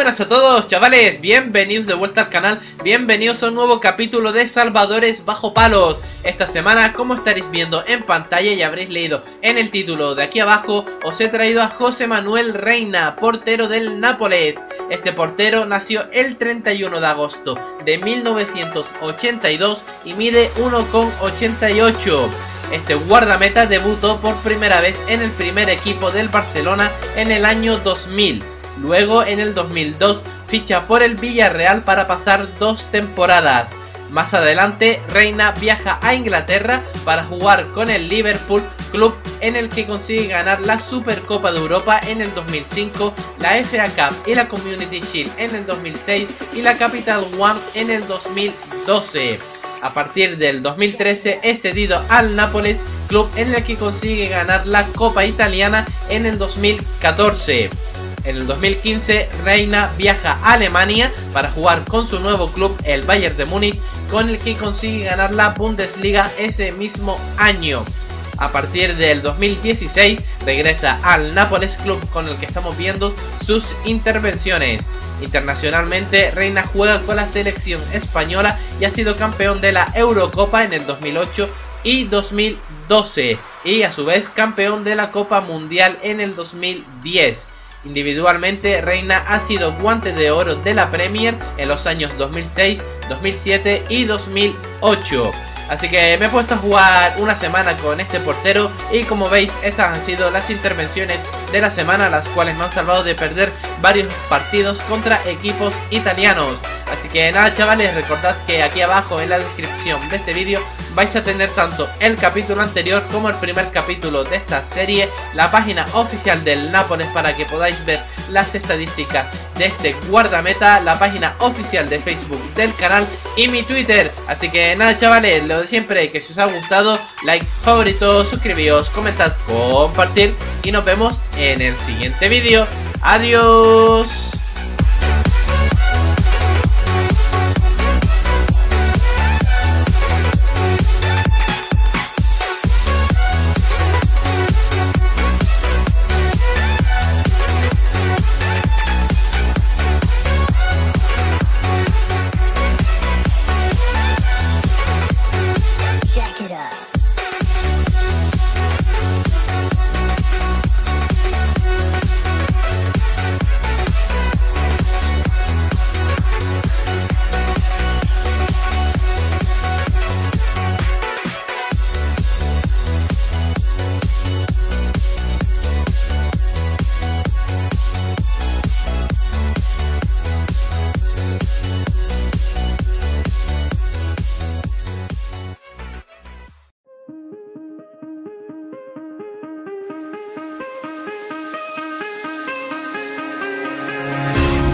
buenas a todos chavales, bienvenidos de vuelta al canal, bienvenidos a un nuevo capítulo de Salvadores Bajo Palos. Esta semana, como estaréis viendo en pantalla y habréis leído en el título de aquí abajo Os he traído a José Manuel Reina, portero del Nápoles. Este portero nació el 31 de agosto de 1982 y mide 1,88 este guardameta debutó por primera vez en el primer equipo del Barcelona en el año 2000 Luego en el 2002 ficha por el Villarreal para pasar dos temporadas. Más adelante Reina viaja a Inglaterra para jugar con el Liverpool, club en el que consigue ganar la Supercopa de Europa en el 2005, la FA Cup y la Community Shield en el 2006 y la Capital One en el 2012. A partir del 2013 es cedido al Nápoles, club en el que consigue ganar la Copa Italiana en el 2014. En el 2015, Reina viaja a Alemania para jugar con su nuevo club, el Bayern de Múnich, con el que consigue ganar la Bundesliga ese mismo año. A partir del 2016 regresa al Nápoles Club con el que estamos viendo sus intervenciones. Internacionalmente, Reina juega con la selección española y ha sido campeón de la Eurocopa en el 2008 y 2012 y a su vez campeón de la Copa Mundial en el 2010. Individualmente, Reina ha sido guante de oro de la Premier en los años 2006, 2007 y 2008. Así que me he puesto a jugar una semana con este portero y como veis estas han sido las intervenciones de la semana las cuales me han salvado de perder varios partidos contra equipos italianos. Así que nada chavales, recordad que aquí abajo en la descripción de este vídeo vais a tener tanto el capítulo anterior como el primer capítulo de esta serie, la página oficial del Nápoles para que podáis ver las estadísticas de este guardameta, la página oficial de Facebook del canal y mi Twitter. Así que nada chavales, lo de siempre, que si os ha gustado, like, favorito, suscribíos, comentad, compartir y nos vemos en el siguiente vídeo. Adiós.